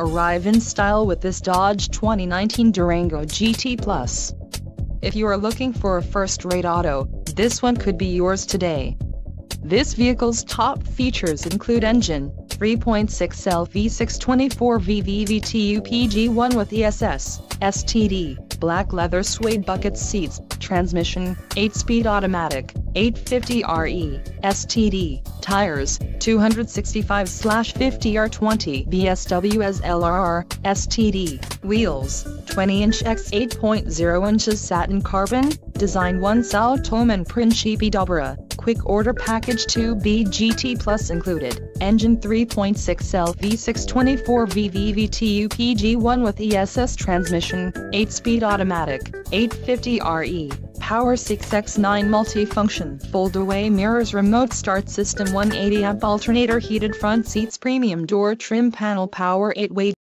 Arrive in style with this Dodge 2019 Durango GT Plus. If you are looking for a first-rate auto, this one could be yours today. This vehicle's top features include engine, 3.6L V6 24V VVTU PG1 with ESS, STD, black leather suede bucket seats, transmission, 8-speed automatic, 850RE, STD, tires, 265-50R20 BSW LRR, STD, wheels, 20-inch x 8.0 inches satin carbon, design 1 Sao Tome Principe Dobra, quick order package 2B GT Plus included, engine 3.6L V6 24V VVTU PG1 with ESS transmission, 8-speed automatic, 850RE, Power 6X9 multifunction fold-away mirrors remote start system 180 amp alternator heated front seats premium door trim panel power 8-way